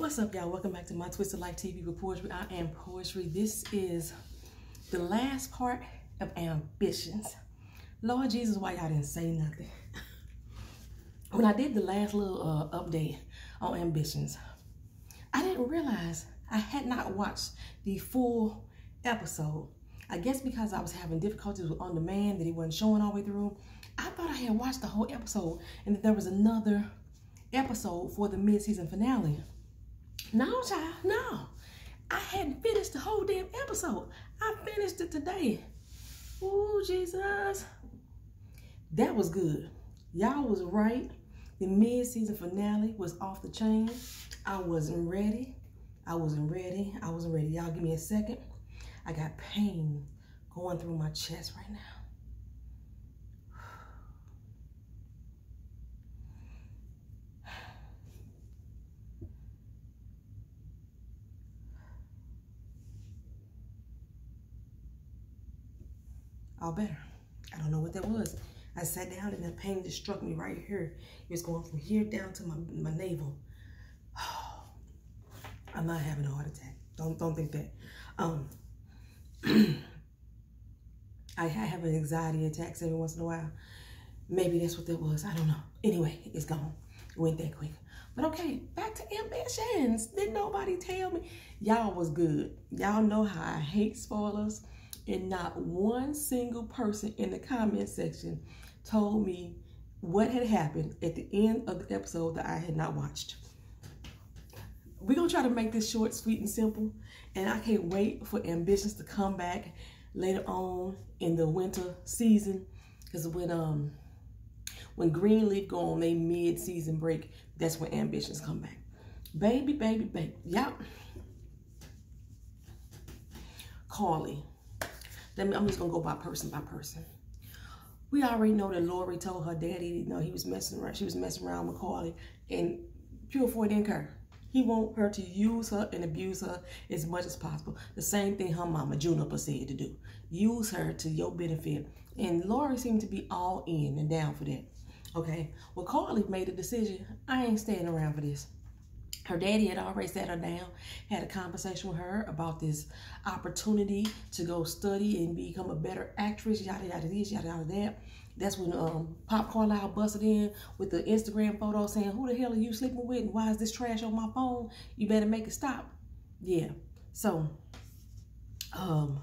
What's up, y'all? Welcome back to my Twisted Lyf TV with Poetry. I am Poetry. This is the last part of Ambitions. Lord Jesus, why y'all didn't say nothing? when I did the last little uh, update on Ambitions, I didn't realize I had not watched the full episode. I guess because I was having difficulties with On Demand that it wasn't showing all the way through. I thought I had watched the whole episode and that there was another episode for the mid-season finale. No, child, no. I hadn't finished the whole damn episode. I finished it today. Oh, Jesus. That was good. Y'all was right. The mid-season finale was off the chain. I wasn't ready. I wasn't ready. I wasn't ready. Y'all give me a second. I got pain going through my chest right now. All better. I don't know what that was. I sat down and the pain just struck me right here. It was going from here down to my, my navel. I'm not having a heart attack. Don't don't think that. Um, I have an anxiety attacks every once in a while. Maybe that's what that was. I don't know. Anyway, it's gone. It went that quick. But okay, back to ambitions. Didn't nobody tell me? Y'all was good. Y'all know how I hate spoilers and not one single person in the comment section told me what had happened at the end of the episode that I had not watched. We're to try to make this short, sweet, and simple. And I can't wait for Ambitions to come back later on in the winter season. Because when um when Greenleaf go on a mid-season break, that's when Ambitions come back. Baby, baby, baby. Yep. Carly. I'm just gonna go by person by person. We already know that Lori told her daddy, you know, he was messing around. She was messing around with Carly, and Purefoy didn't care. He want her to use her and abuse her as much as possible. The same thing her mama Juniper said to do. Use her to your benefit. And Lori seemed to be all in and down for that. Okay. Well, Carly made a decision. I ain't staying around for this her daddy had already sat her down, had a conversation with her about this opportunity to go study and become a better actress, yada yada this, yada yada that. That's when um, Pop Carlisle busted in with the Instagram photo saying, Who the hell are you sleeping with? And why is this trash on my phone? You better make it stop. Yeah. So, um,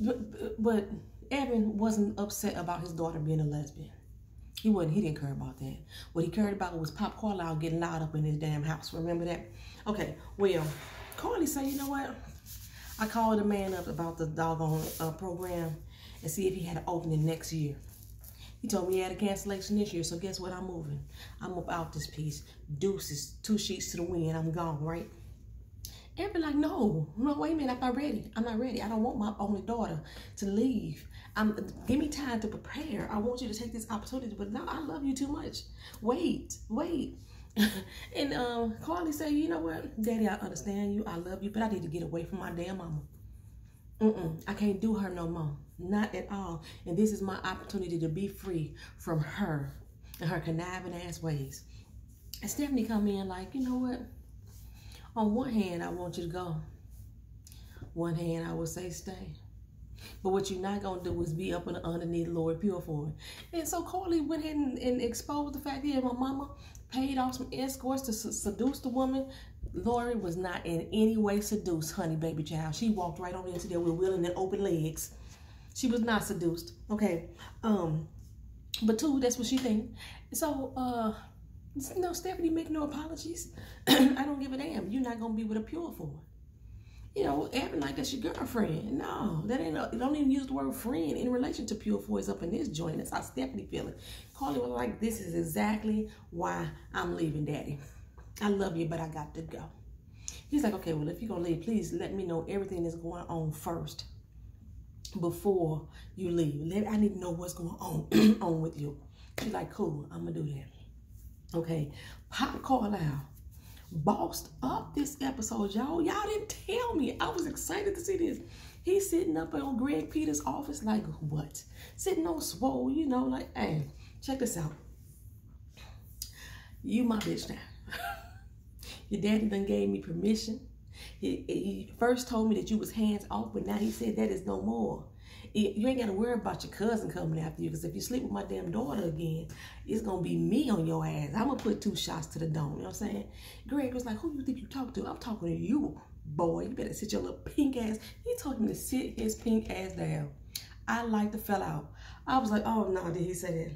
but, but Evan wasn't upset about his daughter being a lesbian. He wasn't, he didn't care about that. What he cared about was Pop Carlisle getting loud up in his damn house. Remember that? Okay, well, Carly said, you know what? I called the man up about the doggone uh, program and see if he had an opening next year. He told me he had a cancellation this year, so guess what? I'm moving. I'm up out this piece. Deuces, two sheets to the wind. I'm gone, right? And be like, no, no, wait a minute. I'm not ready. I'm not ready. I don't want my only daughter to leave. I'm, give me time to prepare. I want you to take this opportunity, but no, I love you too much. Wait, wait. and um, Carly said, you know what, Daddy, I understand you. I love you, but I need to get away from my damn mama. Mm-mm, I can't do her no more. Not at all. And this is my opportunity to be free from her and her conniving ass ways. And Stephanie come in like, you know what? On one hand, I want you to go. One hand, I will say stay. But what you're not gonna do is be up and underneath Lori Purefoy. And so Carly went ahead and, and, exposed the fact that my mama paid off some escorts to seduce the woman. Lori was not in any way seduced, honey, baby child. She walked right on into there with willing and open legs. She was not seduced. Okay. Um, but two, that's what she think. So uh no, Stephanie, make no apologies. I don't give a damn. You're not gonna be with a Purefoy you know, acting like that's your girlfriend. No, that ain't. A, don't even use the word friend in relation to pure Purefoy's up in this joint. That's how Stephanie feeling. Carly was like, "This is exactly why I'm leaving, Daddy. I love you, but I got to go." He's like, "Okay, well, if you're gonna leave, please let me know everything that's going on first before you leave. Let I need to know what's going on on with you." She's like, "Cool, I'm gonna do that." Okay, Pop call Carlisle bossed up this episode, y'all. Y'all didn't tell me. I was excited to see this. He's sitting up on Greg Peters' office like, what? Sitting on swole, you know, like, hey, check this out. You my bitch now. Your daddy done gave me permission. He, he first told me that you was hands off, but now he said that is no more. You ain't got to worry about your cousin coming after you, because if you sleep with my damn daughter again, it's going to be me on your ass. I'm going to put two shots to the dome. You know what I'm saying? Greg was like, who you think you talk to? I'm talking to you, boy. You better sit your little pink ass. He told me to sit his pink ass down. I like to fell out. I was like, oh, no, did he say that?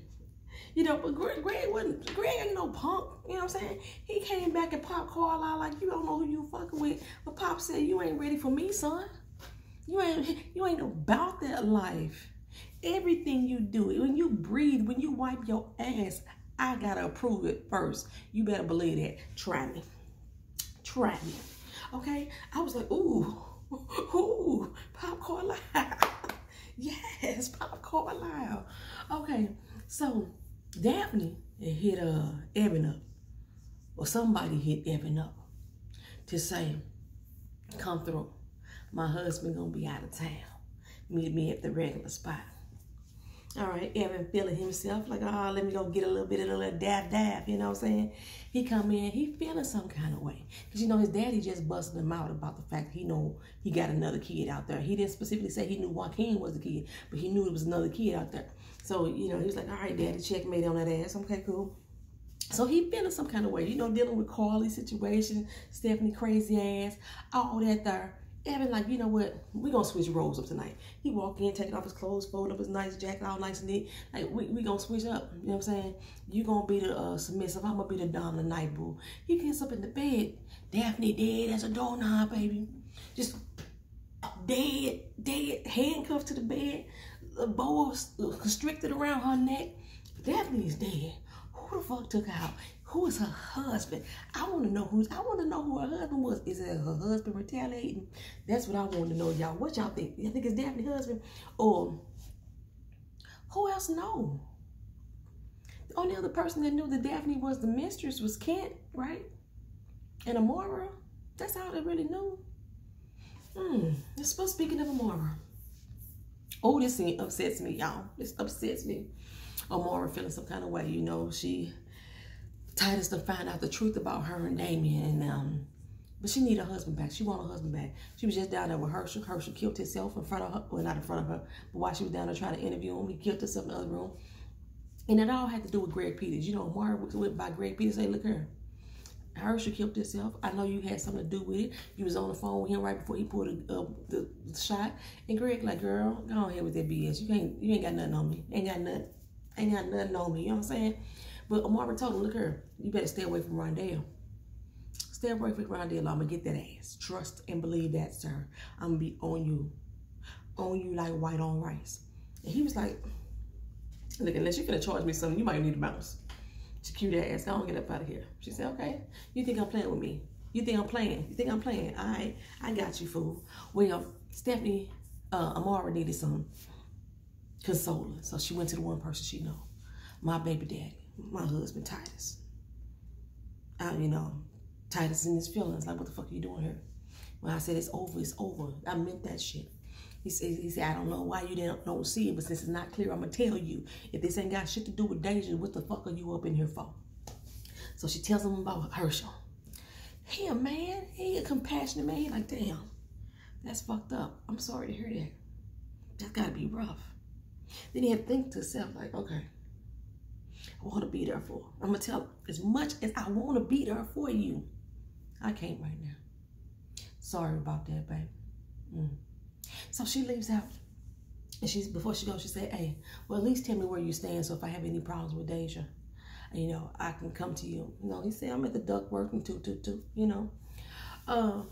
You know, but Greg, Greg wasn't, Greg ain't no punk. You know what I'm saying? He came back and Pop Carlisle like, you don't know who you fucking with. But Pop said, you ain't ready for me, son. You ain't, you ain't about that life. Everything you do, when you breathe, when you wipe your ass, I gotta approve it first. You better believe that. Try me. Try me. Okay? I was like, ooh, ooh, Pop Carlisle. yes, popcorn Carlisle. Okay, so Daphne hit uh, Evan up, or somebody hit Evan up to say, come through. My husband gonna be out of town. Meet me at the regular spot. All right, Evan feeling himself like, oh, let me go get a little bit of a little dab dab, you know what I'm saying? He come in, he feeling some kind of way. Because, you know, his daddy just busted him out about the fact he know he got another kid out there. He didn't specifically say he knew Joaquin was the kid, but he knew it was another kid out there. So, you know, he was like, all right, daddy, checkmate on that ass. Okay, cool. So he feeling some kind of way, you know, dealing with Carly's situation, Stephanie crazy ass, all that there. Evan like, you know what, we gonna switch roles up tonight. He walk in, taking off his clothes, folding up his nice jacket, all nice and neat. Like, we, we gonna switch up, you know what I'm saying? You gonna be the uh, submissive, I'm gonna be the dominant night, boo. He gets up in the bed, Daphne dead as a doorknob, baby. Just dead, dead, handcuffed to the bed, a boa constricted around her neck. Daphne is dead. Who the fuck took her out? Who is her husband? I want to know who's. I want to know who her husband was. Is it her husband retaliating? That's what I want to know, y'all. What y'all think? You think it's Daphne's husband, or who else know? The only other person that knew that Daphne was the mistress was Kent, right? And Amara. That's all they really knew. Hmm. Let's supposed speaking of Amara. Oh, this scene upsets me, y'all. This upsets me. Amara feeling some kind of way. You know, she, Titus to find out the truth about her and Damien. And, um, but she need a husband back. She want a husband back. She was just down there with Herschel. Herschel killed himself in front of her. Well, not in front of her, but while she was down there trying to interview him, he killed himself in the other room. And it all had to do with Greg Peters. You know, Amara went by Greg Peters. Hey, look here. Herschel killed himself. I know you had something to do with it. You was on the phone with him right before he pulled a, uh, the, the, shot. And Greg like, girl, go ahead with that BS. You can't, you ain't got nothing on me. Ain't got nothing. Ain't got nothing on me. You know what I'm saying? But Amara told him, look here, you better stay away from Rondell. Stay away from Rondell. I'm going to get that ass. Trust and believe that, sir. I'm going to be on you. On you like white on rice. And he was like, look, unless you're going to charge me something, you might need to bounce. She cute ass. I don't get up out of here. She said, okay. You think I'm playing with me? You think I'm playing? You think I'm playing? All right. I got you, fool. Well, Stephanie, uh, Amara needed some consoling. So she went to the one person she know. My baby daddy, my husband, Titus. I, you know, Titus in his feelings. Like, what the fuck are you doing here? When I said it's over, it's over. I meant that shit. He said, he said, I don't know why you don't, don't see it, but since it's not clear, I'm going to tell you. If this ain't got shit to do with danger, what the fuck are you up in here for? So she tells him about Herschel. He a man. He a compassionate man. He like, damn, that's fucked up. I'm sorry to hear that. That's got to be rough. Then he had to think to himself, like, okay, I want to be there for. I'm gonna tell as much as I want to be there for you. I can't right now. Sorry about that, babe. Mm. So she leaves out. And she's before she goes, she said, Hey, well, at least tell me where you stand so if I have any problems with Deja, you know, I can come to you. You know, he said, I'm at the Duckworth two, two, two, you know. Uh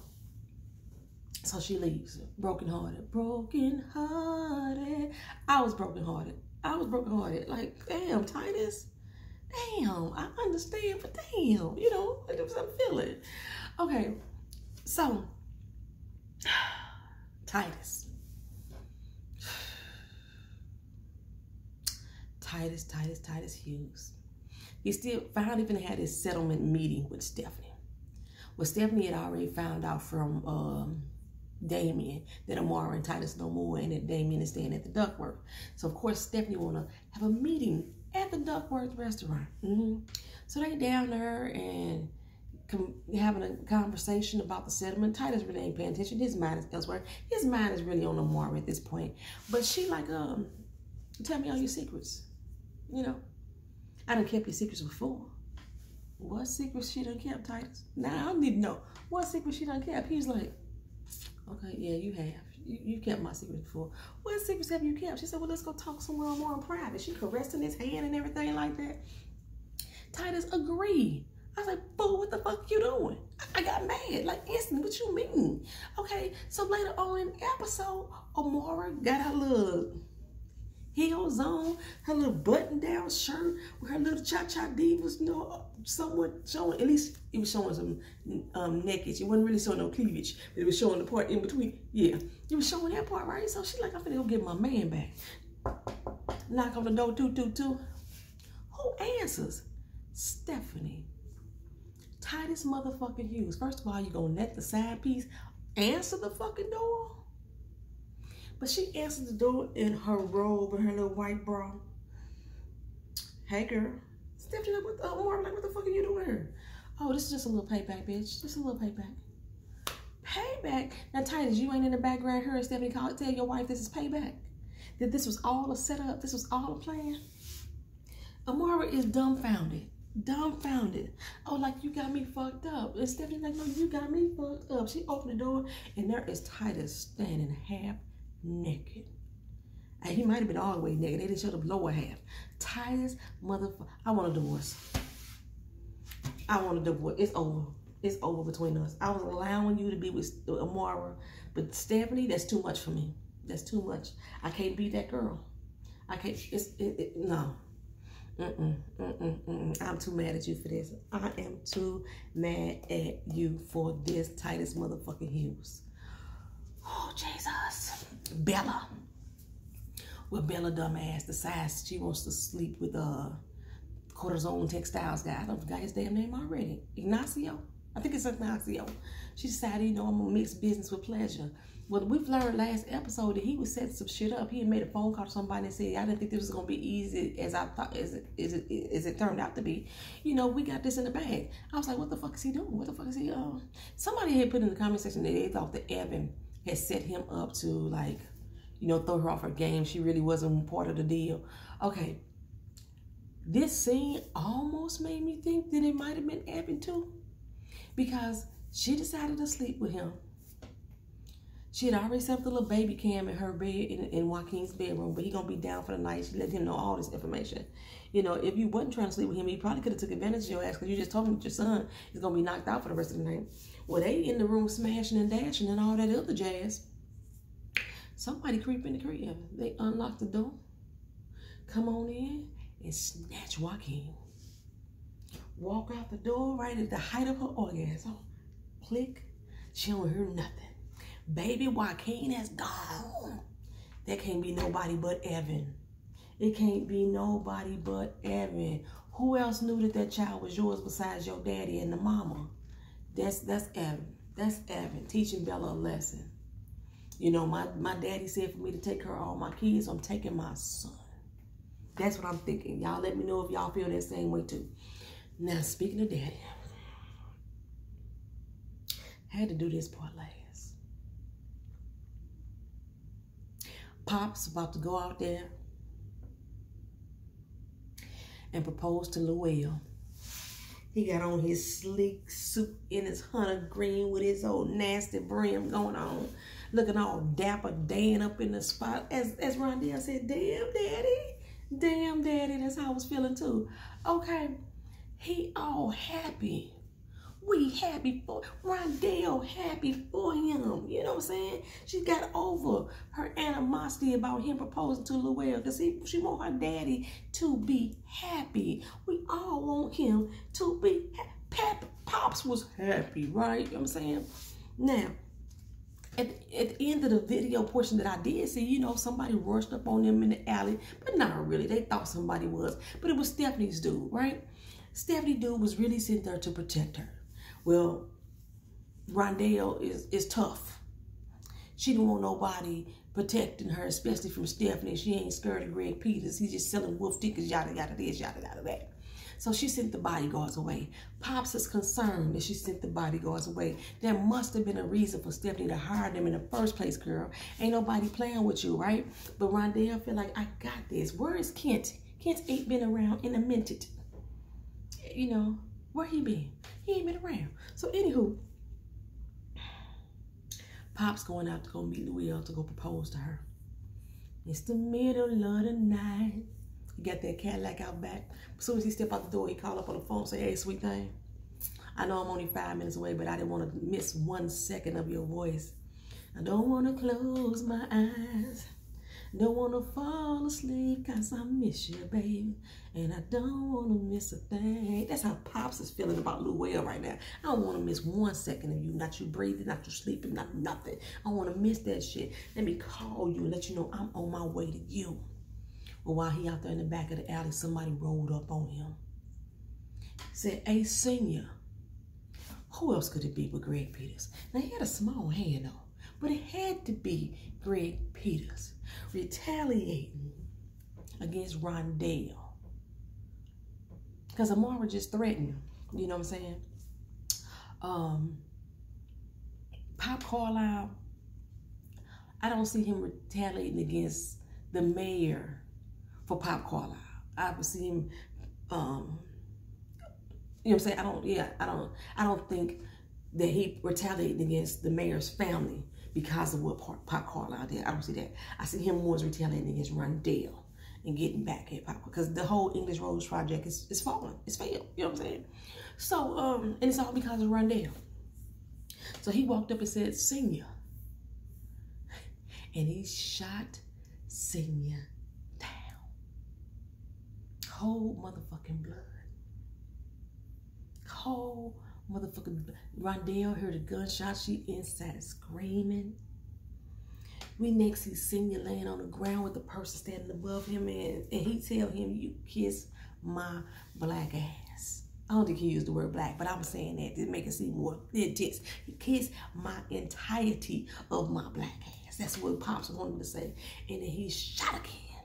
so she leaves, broken hearted, broken hearted. I was broken hearted. I was broken hearted. Like, damn, Titus. Damn, I understand, but damn, you know, I'm feeling. Okay, so Titus. Titus, Titus, Titus Hughes. He still finally even had his settlement meeting with Stephanie. Well, Stephanie had already found out from um, Damien that Amara and Titus no more and that Damien is staying at the Duckworth. So of course Stephanie wanna have a meeting at the Duckworth restaurant. Mm -hmm. So they down there and having a conversation about the settlement. Titus really ain't paying attention. His mind is elsewhere. His mind is really on the Amara at this point. But she like, um, tell me all your secrets. You know, I done kept your secrets before. What secrets she done kept, Titus? Now I need to know what secrets she done kept. He's like, okay, yeah, you have. You, you kept my secrets before. What secrets have you kept? She said, well, let's go talk somewhere more in private. She caressing his hand and everything like that. Titus agreed. I was like, fool, what the fuck you doing? I got mad, like instantly, what you mean? Okay, so later on in the episode, Amara got her little heels on, her little button down shirt with her little cha-cha divas, you know, somewhat showing, at least it was showing some um, neckage. It wasn't really showing no cleavage, but it was showing the part in between. Yeah, it was showing that part, right? So she like, I'm finna go get my man back. Knock on the door, two, two, two. Who answers? Stephanie. Titus motherfucking Hughes. First of all, you gonna let the side piece answer the fucking door? But she answered the door in her robe and her little white bra. Hey girl. Stephanie like, what the, oh, like, what the fuck are you doing here? Oh, this is just a little payback, bitch. Just a little payback. Payback? Now, Titus, you ain't in the background here. Stephanie called, tell your wife this is payback. That this was all a setup. This was all a plan. Amara is dumbfounded dumbfounded. Oh, like you got me fucked up. And Stephanie like, no, you got me fucked up. She opened the door and there is Titus standing half naked. And he might have been all the way naked. They didn't show the lower half. Titus motherfucker. I want a divorce. I want a divorce. It's over. It's over between us. I was allowing you to be with Amara, but Stephanie, that's too much for me. That's too much. I can't be that girl. I can't. It's it, it, no. Mm-mm, mm-mm, mm-mm. I'm too mad at you for this. I am too mad at you for this Titus motherfucking Hughes. Oh, Jesus. Bella. Well, Bella dumbass decides she wants to sleep with uh cortisone textiles guy. I don't forgot his damn name already. Ignacio? I think it's Ignacio. She decided, you know, I'm gonna mix business with pleasure. Well, we've learned last episode that he was setting some shit up. He had made a phone call to somebody and said, I didn't think this was gonna be easy as I thought as it, as it, as it turned out to be. You know, we got this in the bag. I was like, what the fuck is he doing? What the fuck is he uh somebody had put in the comment section that they thought that Evan had set him up to like, you know, throw her off her game. She really wasn't part of the deal. Okay. This scene almost made me think that it might have been Evan too. Because she decided to sleep with him she had already set up the little baby cam in her bed in, in Joaquin's bedroom, but he gonna be down for the night. She let him know all this information. You know, if you wasn't trying to sleep with him, he probably could have took advantage of your ass because you just told him that your son is gonna be knocked out for the rest of the night. Well, they in the room smashing and dashing and all that other jazz. Somebody creep in the crib. They unlock the door, come on in, and snatch Joaquin. Walk out the door right at the height of her orgasm. Click. She don't hear nothing. Baby Joaquin has gone. There can't be nobody but Evan. It can't be nobody but Evan. Who else knew that that child was yours besides your daddy and the mama? That's that's Evan. That's Evan teaching Bella a lesson. You know, my, my daddy said for me to take of all my kids. I'm taking my son. That's what I'm thinking. Y'all let me know if y'all feel that same way too. Now, speaking of daddy, I had to do this part last. Pop's about to go out there and propose to Luelle. He got on his sleek suit in his hunter green with his old nasty brim going on, looking all dapper, Dan up in the spot. As as Rondell said, damn daddy, damn daddy, that's how I was feeling too. Okay, he all happy. We happy for Rondell, happy for him. You know what I'm saying? She got over her animosity about him proposing to Luelle because she want her daddy to be happy. We all want him to be happy. Pops was happy, right? You know what I'm saying? Now, at, at the end of the video portion that I did see, you know, somebody rushed up on them in the alley, but not really. They thought somebody was, but it was Stephanie's dude, right? Stephanie dude was really sitting there to protect her. Well, Rondell is, is tough. She didn't want nobody protecting her, especially from Stephanie. She ain't scared of Greg Peters. He's just selling wolf tickets, yada, yada, this, yada, yada, that. So she sent the bodyguards away. Pops is concerned that she sent the bodyguards away. There must have been a reason for Stephanie to hire them in the first place, girl. Ain't nobody playing with you, right? But Rondell feel like, I got this. Where is Kent? Kent ain't been around in a minute. You know, where he been? He ain't been around. So anywho, Pop's going out to go meet Louie to go propose to her. It's the middle of the night. He got that Cadillac out back. As soon as he step out the door, he call up on the phone, say, hey, sweet thing. I know I'm only five minutes away, but I didn't want to miss one second of your voice. I don't want to close my eyes. Don't want to fall asleep cause I miss you, baby. And I don't want to miss a thing. That's how Pops is feeling about Luelle right now. I don't want to miss one second of you. Not you breathing, not you sleeping, not nothing. I want to miss that shit. Let me call you and let you know I'm on my way to you. But while he out there in the back of the alley, somebody rolled up on him. Said, hey, senior. Who else could it be but Greg Peters? Now, he had a small hand, though. But it had to be Greg Peters retaliating against Rondell. Because Amara just threatened. You know what I'm saying? Um, Pop Carlisle, I don't see him retaliating against the mayor for Pop Carlisle. I would see him, um, you know what I'm saying? I don't, yeah, I don't, I don't think that he retaliated against the mayor's family because of what Pop Carlisle did. I don't see that. I see him more as retaliating against Rondell and getting back at Pop because the whole English Rose project is, is falling. It's failed. You know what I'm saying? So, um, and it's all because of Rondell. So he walked up and said, Senior. And he shot Senior down. Cold motherfucking blood. Cold motherfucking Rondell heard a gunshot. She inside screaming. We next see Senior laying on the ground with the person standing above him and, and he tell him, you kiss my black ass. I don't think he used the word black, but I was saying that to make it seem more intense. He kissed my entirety of my black ass. That's what Pops wanted to say. And then he shot again.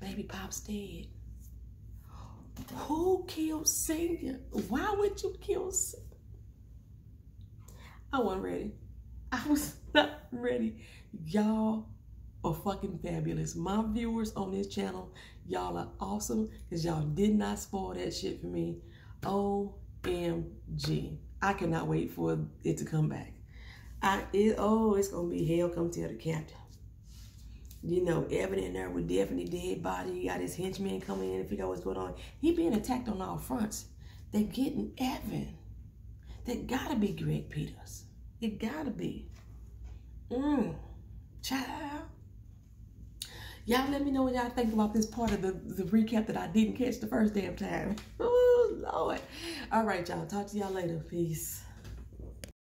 Baby Pop's dead. Who killed Senior? Why would you kill Senior? I wasn't ready. I was not ready. Y'all are fucking fabulous. My viewers on this channel, y'all are awesome because y'all did not spoil that shit for me. OMG. I cannot wait for it to come back. I it, oh, it's gonna be hell come tell the captain. You know, Evan in there with definitely dead body. He got his henchmen coming in to figure out what's going on. He being attacked on all fronts. They're getting Evan. They gotta be Greg Peters. It gotta be. Mmm. Child. Y'all let me know what y'all think about this part of the, the recap that I didn't catch the first damn time. Oh, Lord. All right, y'all. Talk to y'all later. Peace.